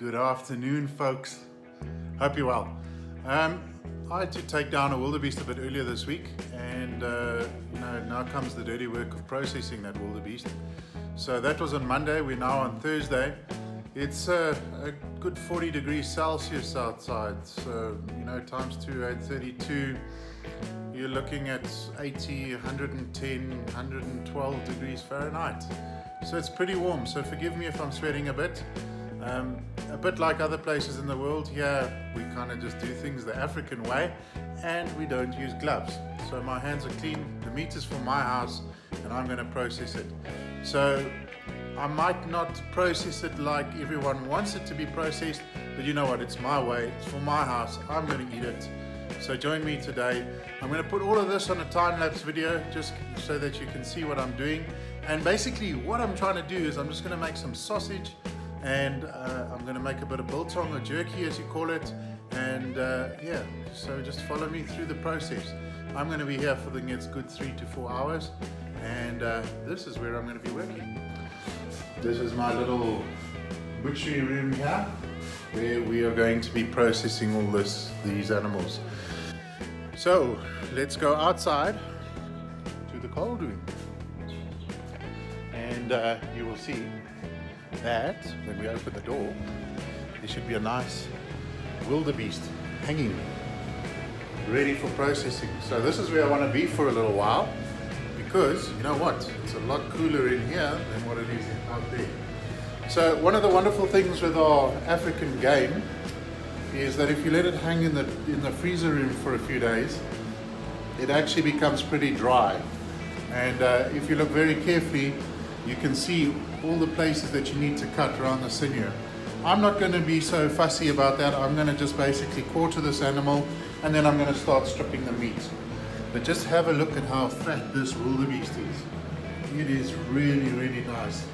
Good afternoon, folks. Hope you're well. Um, I had to take down a wildebeest a bit earlier this week, and uh, you know now comes the dirty work of processing that wildebeest. So that was on Monday. We're now on Thursday. It's uh, a good 40 degrees Celsius outside, so you know times two, 832. You're looking at 80, 110, 112 degrees Fahrenheit. So it's pretty warm. So forgive me if I'm sweating a bit. Um, a bit like other places in the world here, we kind of just do things the African way and we don't use gloves. So my hands are clean, the meat is from my house and I'm going to process it. So I might not process it like everyone wants it to be processed, but you know what, it's my way, it's for my house, I'm going to eat it. So join me today. I'm going to put all of this on a time-lapse video just so that you can see what I'm doing. And basically what I'm trying to do is I'm just going to make some sausage and uh, I'm going to make a bit of biltong or jerky as you call it. And uh, yeah so just follow me through the process. I'm going to be here for the next good three to four hours. And uh, this is where I'm going to be working. This is my little butchery room here where we are going to be processing all this these animals. So let's go outside to the cold room. And uh, you will see that when we open the door, there should be a nice wildebeest hanging, ready for processing. So this is where I want to be for a little while because you know what? It's a lot cooler in here than what it is out there. So one of the wonderful things with our African game is that if you let it hang in the in the freezer room for a few days, it actually becomes pretty dry. And uh, if you look very carefully, you can see all the places that you need to cut around the sinew. I'm not going to be so fussy about that. I'm going to just basically quarter this animal and then I'm going to start stripping the meat. But just have a look at how fat this wildebeest is. It is really, really nice.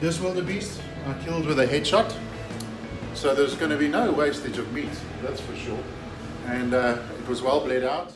This wildebeest I killed with a headshot. So there's going to be no wastage of meat, that's for sure. And uh, it was well bled out.